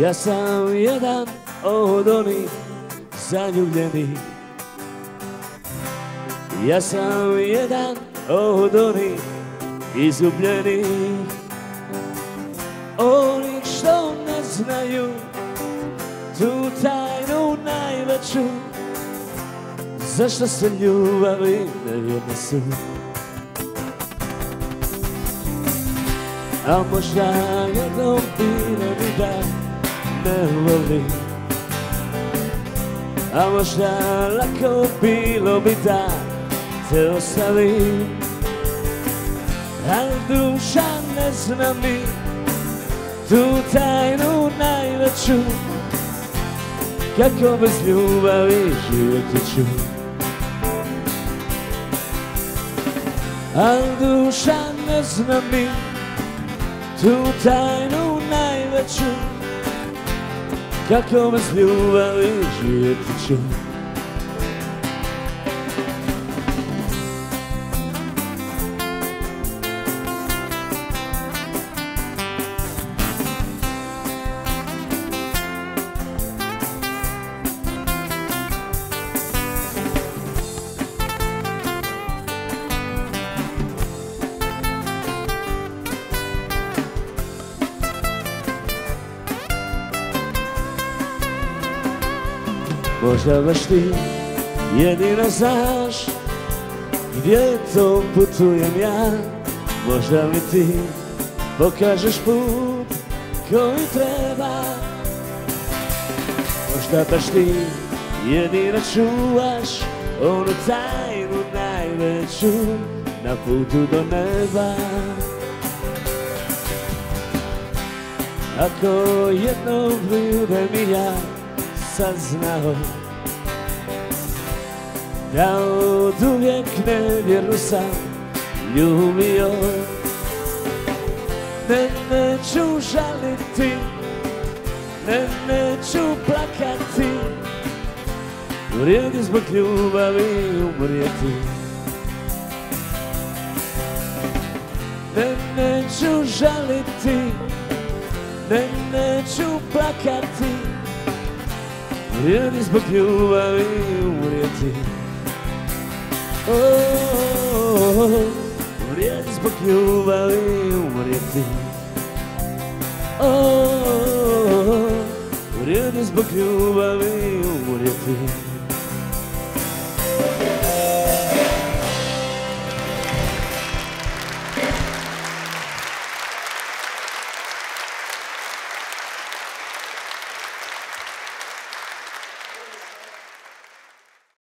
Ja sam jedan od onih zaljubljenih. Ja sam jedan od onih izgubljenih. Onih što ne znaju tu tajnu najveću Zašto se ljubavi nevjerne su A možda jednom bilo bi da me voli A možda lako bilo bi da te ostavim Ali duša ne zna mi tu tajnu najveću Kako bez ljubavi živjeti ću Al duša ne zna mi tu tajnu najveću Как у вас любил, и жить Možda baš ti jedino znaš Gdje to putujem ja. Možda mi ti pokažeš put koji treba? Možda baš ti jedino čuvaš Onu tajnu najveću na putu do neba. Ako jednog budem i ja saznao Da od uvijek nevjernu sam ljubio. Ne, neću žaliti Ne, neću plakati. Vrijedi zbog ljubavi umrijeti. Ne, neću žaliti Ne, neću plakati Vrijedi zbog ljubavi umrijeti. Oh, Vrijedi zbog ljubavi umrijeti. Oh, Vrijedi zbog ljubavi umrijeti